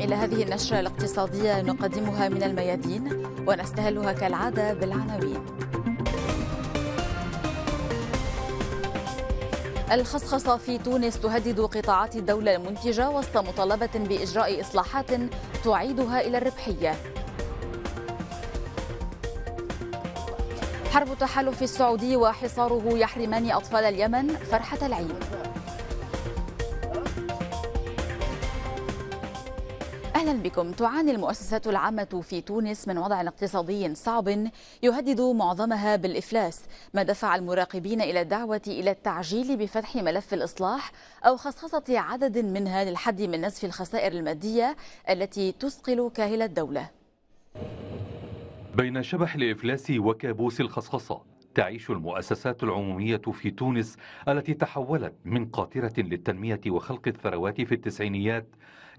إلى هذه النشرة الاقتصادية نقدمها من الميادين ونستهلها كالعادة بالعناوين. الخصخصة في تونس تهدد قطاعات الدولة المنتجة وسط مطالبة بإجراء إصلاحات تعيدها إلى الربحية. حرب التحالف السعودي وحصاره يحرمان أطفال اليمن فرحة العيد بكم تعاني المؤسسات العامة في تونس من وضع اقتصادي صعب يهدد معظمها بالإفلاس. ما دفع المراقبين إلى الدعوة إلى التعجيل بفتح ملف الإصلاح أو خصخصة عدد منها للحد من نزف الخسائر المادية التي تثقل كاهل الدولة. بين شبح الإفلاس وكابوس الخصخصة تعيش المؤسسات العمومية في تونس التي تحولت من قاطرة للتنمية وخلق الثروات في التسعينيات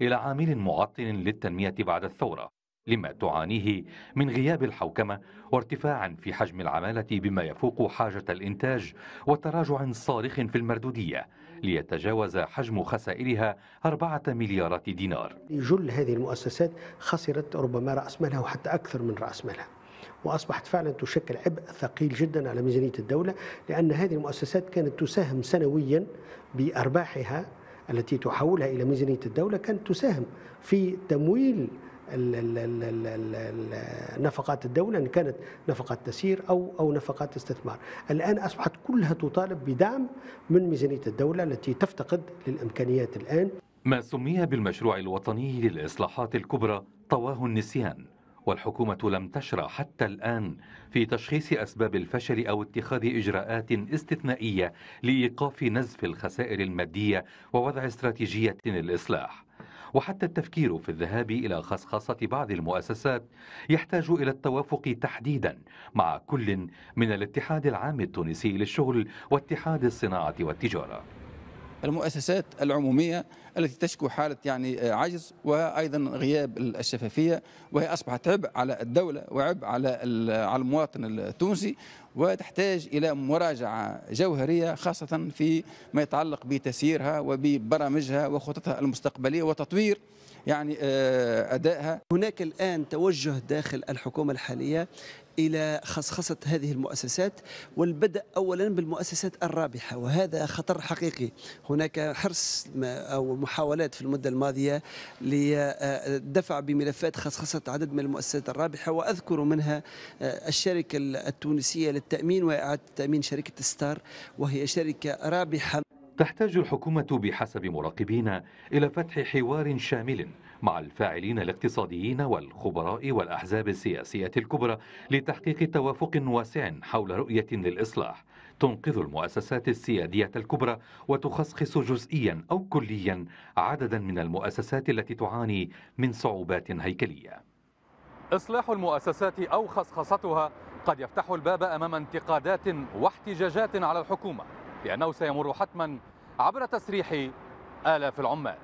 إلى عامل معطل للتنمية بعد الثورة لما تعانيه من غياب الحوكمة وارتفاعا في حجم العمالة بما يفوق حاجة الإنتاج وتراجع صارخ في المردودية ليتجاوز حجم خسائرها أربعة مليارات دينار. جل هذه المؤسسات خسرت ربما رأس مالها وحتى أكثر من رأس مالها. وأصبحت فعلا تشكل عبء ثقيل جدا على ميزانية الدولة لأن هذه المؤسسات كانت تساهم سنويا بأرباحها التي تحولها إلى ميزانية الدولة كانت تساهم في تمويل نفقات الدولة إن كانت نفقات تسيير أو أو نفقات استثمار. الآن أصبحت كلها تطالب بدعم من ميزانية الدولة التي تفتقد للإمكانيات الآن. ما سمي بالمشروع الوطني للإصلاحات الكبرى طواه النسيان. والحكومة لم تشرع حتى الآن في تشخيص أسباب الفشل أو اتخاذ إجراءات استثنائية لإيقاف نزف الخسائر المادية ووضع استراتيجية للإصلاح. وحتى التفكير في الذهاب إلى خصخصة بعض المؤسسات يحتاج إلى التوافق تحديدا مع كل من الاتحاد العام التونسي للشغل واتحاد الصناعة والتجارة. المؤسسات العمومية التي تشكو حالة يعني عجز وأيضا غياب الشفافية وهي أصبحت عبء على الدولة وعبء على على المواطن التونسي. وتحتاج إلى مراجعة جوهرية خاصة في ما يتعلق بتسييرها وببرامجها وخططها المستقبلية وتطوير يعني آه، أدائها. هناك الآن توجه داخل الحكومة الحالية إلى خصخصة هذه المؤسسات والبدء أولا بالمؤسسات الرابحة وهذا خطر حقيقي. هناك حرص أو محاولات في المدة الماضية لدفع بملفات خصخصة عدد من المؤسسات الرابحة وأذكر منها الشركة التونسية للتأمين وإعادة تأمين شركة ستار وهي شركة رابحة. تحتاج الحكومة بحسب مراقبين إلى فتح حوار شامل مع الفاعلين الاقتصاديين والخبراء والأحزاب السياسية الكبرى لتحقيق توافق واسع حول رؤية للإصلاح. تنقذ المؤسسات السيادية الكبرى وتخصخص جزئيا أو كليا عددا من المؤسسات التي تعاني من صعوبات هيكلية. إصلاح المؤسسات أو خصخصتها قد يفتح الباب أمام انتقادات واحتجاجات على الحكومة لأنه سيمر حتما عبر تسريح آلاف العمال.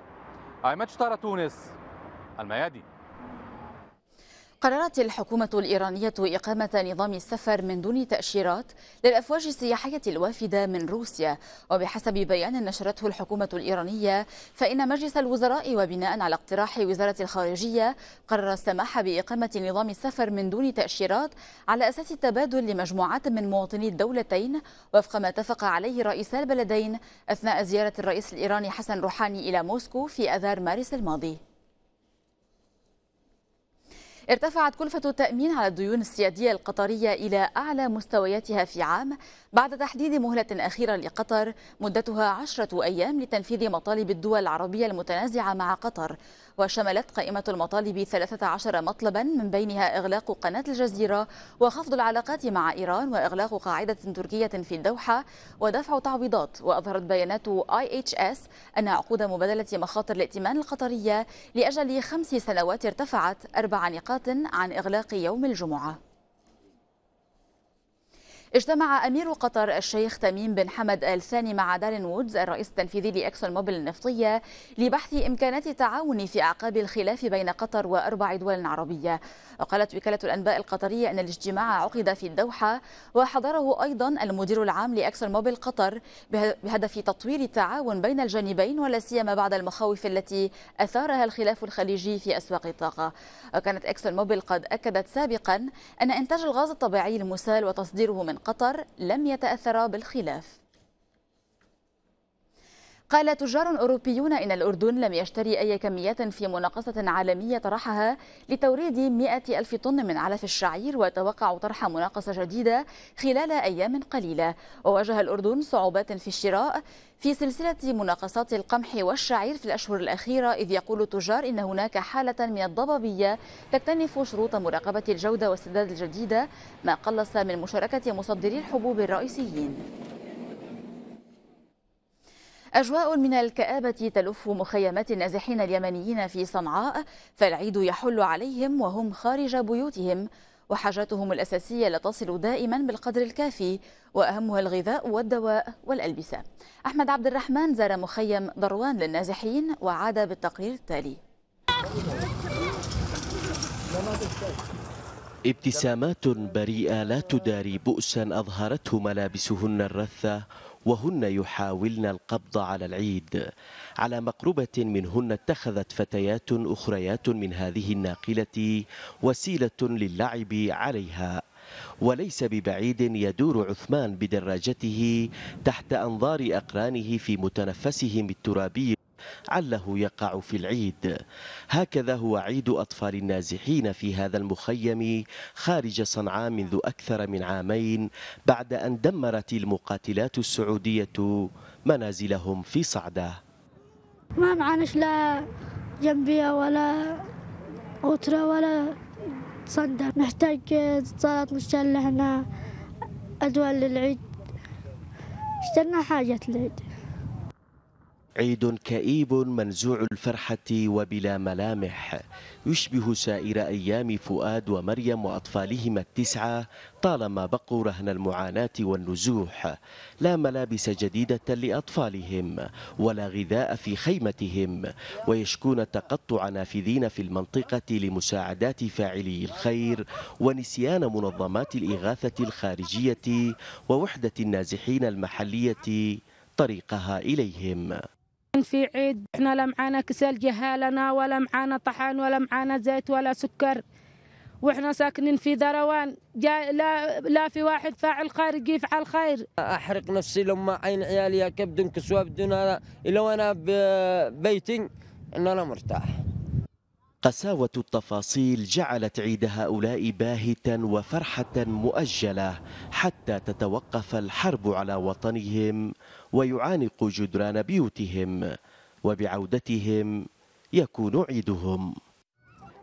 عماد شطارة تونس الميادين. قررت الحكومة الإيرانية إقامة نظام السفر من دون تأشيرات للأفواج السياحية الوافدة من روسيا. وبحسب بيان نشرته الحكومة الإيرانية فإن مجلس الوزراء وبناء على اقتراح وزارة الخارجية قرر السماح بإقامة نظام السفر من دون تأشيرات على أساس التبادل لمجموعات من مواطني الدولتين وفق ما اتفق عليه رئيسا البلدين أثناء زيارة الرئيس الإيراني حسن روحاني إلى موسكو في أذار مارس الماضي. ارتفعت كلفة التأمين على الديون السيادية القطرية إلى أعلى مستوياتها في عام بعد تحديد مهلة أخيرة لقطر مدتها عشرة أيام لتنفيذ مطالب الدول العربية المتنازعة مع قطر. وشملت قائمة المطالب 13 مطلبا من بينها إغلاق قناة الجزيرة وخفض العلاقات مع إيران وإغلاق قاعدة تركية في الدوحة ودفع تعويضات. وأظهرت بيانات IHS أن عقود مبادلة مخاطر الائتمان القطرية لأجل خمس سنوات ارتفعت أربع نقاط عن إغلاق يوم الجمعة. اجتمع أمير قطر الشيخ تميم بن حمد آل ثاني مع دارين وودز الرئيس التنفيذي لإكسون موبيل النفطية لبحث إمكانات التعاون في أعقاب الخلاف بين قطر وأربع دول عربية. وقالت وكالة الأنباء القطرية أن الاجتماع عقد في الدوحة وحضره أيضا المدير العام لإكسون موبيل قطر بهدف تطوير التعاون بين الجانبين ولا سيما بعد المخاوف التي أثارها الخلاف الخليجي في أسواق الطاقة. وكانت إكسون موبيل قد أكدت سابقا أن إنتاج الغاز الطبيعي المسال وتصديره من قطر لم يتأثرا بالخلاف. قال تجار أوروبيون إن الأردن لم يشتري أي كميات في مناقصة عالمية طرحها لتوريد 100 ألف طن من علف الشعير وتوقع طرح مناقصة جديدة خلال أيام قليلة. وواجه الأردن صعوبات في الشراء في سلسلة مناقصات القمح والشعير في الأشهر الأخيرة إذ يقول التجار إن هناك حالة من الضبابية تكتنف شروط مراقبة الجودة والسداد الجديدة ما قلص من مشاركة مصدري الحبوب الرئيسيين. أجواء من الكآبة تلف مخيمات النازحين اليمنيين في صنعاء فالعيد يحل عليهم وهم خارج بيوتهم. وحاجاتهم الأساسية لا تصل دائما بالقدر الكافي وأهمها الغذاء والدواء والألبسة. أحمد عبد الرحمن زار مخيم ضروان للنازحين وعاد بالتقرير التالي. ابتسامات بريئة لا تداري بؤسا أظهرته ملابسهن الرثة وهن يحاولن القبض على العيد. على مقربة منهن اتخذت فتيات أخريات من هذه الناقلة وسيلة للعب عليها. وليس ببعيد يدور عثمان بدراجته تحت أنظار أقرانه في متنفسهم الترابي عله يقع في العيد. هكذا هو عيد أطفال النازحين في هذا المخيم خارج صنعاء منذ أكثر من عامين بعد أن دمرت المقاتلات السعودية منازلهم في صعدة. ما معناش لا جنبية ولا أوترا ولا صندر نحتاج اتصالات مسلحة أدوار للعيد. اشترنا حاجات للعيد. عيد كئيب منزوع الفرحة وبلا ملامح. يشبه سائر أيام فؤاد ومريم وأطفالهما التسعة طالما بقوا رهن المعاناة والنزوح. لا ملابس جديدة لأطفالهم ولا غذاء في خيمتهم ويشكون تقطع نافذين في المنطقة لمساعدات فاعلي الخير ونسيان منظمات الإغاثة الخارجية ووحدة النازحين المحلية طريقها إليهم. في عيد إحنا لا معانا كسل جهالنا ولا معانا طحان ولا معانا زيت ولا سكر. وإحنا ساكنين في ذروان جا لا لا في واحد فاعل خارجي يفعل خير. أحرق نفسي لما عين عيالي بدون كسوة بدون هذا إلا وأنا ببيتي إن أنا مرتاح. قساوة التفاصيل جعلت عيد هؤلاء باهتا وفرحة مؤجلة حتى تتوقف الحرب على وطنهم ويعانق جدران بيوتهم وبعودتهم يكون عيدهم.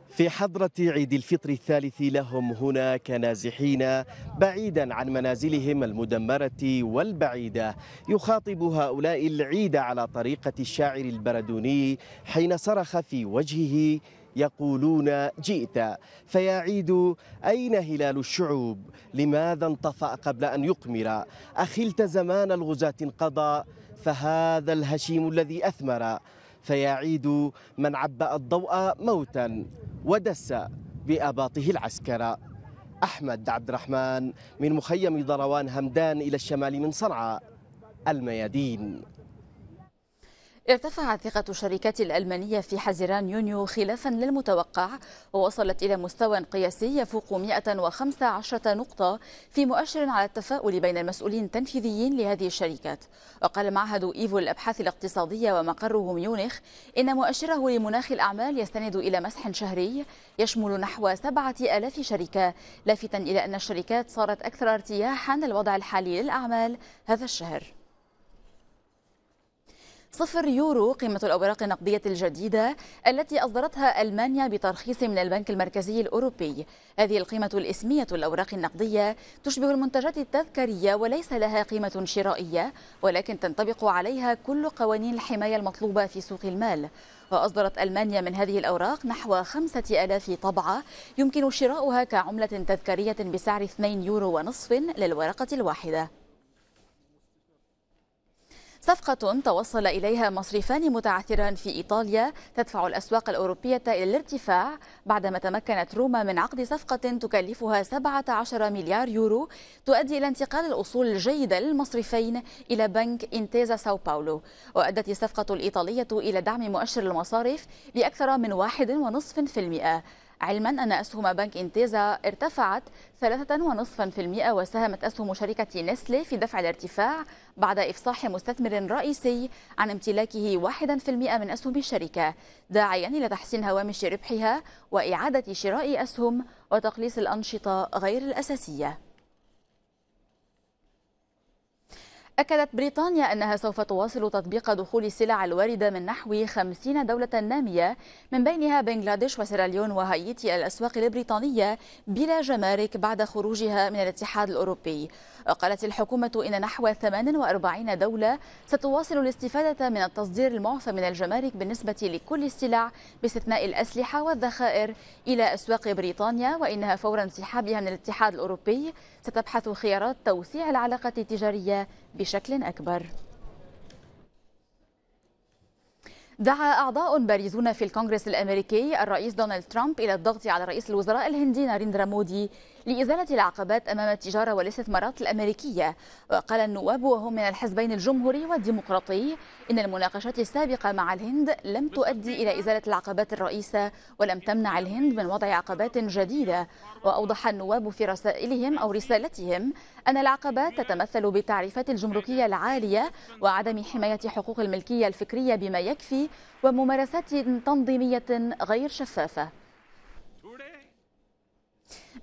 في حضرة عيد الفطر الثالث لهم هنا كنازحين بعيدا عن منازلهم المدمرة والبعيدة. يخاطب هؤلاء العيد على طريقة الشاعر البردوني حين صرخ في وجهه يقولون جئت فيا عيد أين هلال الشعوب؟ لماذا انطفأ قبل أن يقمر؟ أخلت زمان الغزاة انقضى فهذا الهشيم الذي أثمر. فيا عيد من عبأ الضوء موتا ودس بأباطه العسكر. أحمد عبد الرحمن من مخيم ضروان همدان إلى الشمال من صنعاء الميادين. ارتفعت ثقة الشركات الألمانية في حزيران يونيو خلافا للمتوقع ووصلت إلى مستوى قياسي يفوق 115 نقطة في مؤشر على التفاؤل بين المسؤولين التنفيذيين لهذه الشركات. وقال معهد إيفو للأبحاث الاقتصادية ومقره ميونخ إن مؤشره لمناخ الأعمال يستند إلى مسح شهري يشمل نحو سبعة آلاف شركة لافتا إلى أن الشركات صارت أكثر ارتياحا للوضع الحالي للأعمال هذا الشهر. صفر يورو قيمة الأوراق النقدية الجديدة التي أصدرتها ألمانيا بترخيص من البنك المركزي الأوروبي. هذه القيمة الإسمية الأوراق النقدية تشبه المنتجات التذكارية وليس لها قيمة شرائية ولكن تنطبق عليها كل قوانين الحماية المطلوبة في سوق المال. وأصدرت ألمانيا من هذه الأوراق نحو خمسة ألاف طبعة يمكن شراؤها كعملة تذكارية بسعر 2 يورو ونصف للورقة الواحدة. صفقة توصل إليها مصرفان متعثران في إيطاليا تدفع الأسواق الأوروبية إلى الارتفاع بعدما تمكنت روما من عقد صفقة تكلفها 17 مليار يورو تؤدي إلى انتقال الأصول الجيدة للمصرفين إلى بنك إنتيزا ساو باولو. وأدت الصفقة الإيطالية إلى دعم مؤشر المصارف لأكثر من 1.5% علما أن أسهم بنك إنتيزا ارتفعت 3.5% وساهمت أسهم شركة نسلي في دفع الارتفاع بعد إفصاح مستثمر رئيسي عن امتلاكه 1% من أسهم الشركة داعيا إلى تحسين هوامش ربحها وإعادة شراء أسهم وتقليص الأنشطة غير الأساسية. أكدت بريطانيا أنها سوف تواصل تطبيق دخول السلع الواردة من نحو 50 دولة نامية من بينها بنغلاديش وسيراليون وهايتي الأسواق البريطانية بلا جمارك بعد خروجها من الاتحاد الأوروبي. وقالت الحكومة إن نحو 48 دولة ستواصل الاستفادة من التصدير المعفى من الجمارك بالنسبة لكل السلع باستثناء الأسلحة والذخائر إلى أسواق بريطانيا وإنها فور انسحابها من الاتحاد الأوروبي. ستبحث خيارات توسيع العلاقة التجارية بشكل أكبر. دعا أعضاء بارزون في الكونغرس الأمريكي الرئيس دونالد ترامب إلى الضغط على رئيس الوزراء الهندي ناريندرا مودي لإزالة العقبات أمام التجارة والاستثمارات الأمريكية. وقال النواب وهم من الحزبين الجمهوري والديمقراطي إن المناقشات السابقة مع الهند لم تؤدي إلى إزالة العقبات الرئيسة ولم تمنع الهند من وضع عقبات جديدة. وأوضح النواب في رسائلهم أو رسالتهم أن العقبات تتمثل بالتعريفات الجمركية العالية وعدم حماية حقوق الملكية الفكرية بما يكفي وممارسات تنظيمية غير شفافة.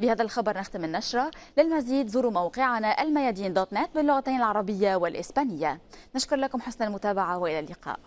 بهذا الخبر نختم النشرة. للمزيد زوروا موقعنا الميادين دوت نت باللغتين العربية والإسبانية. نشكر لكم حسن المتابعة وإلى اللقاء.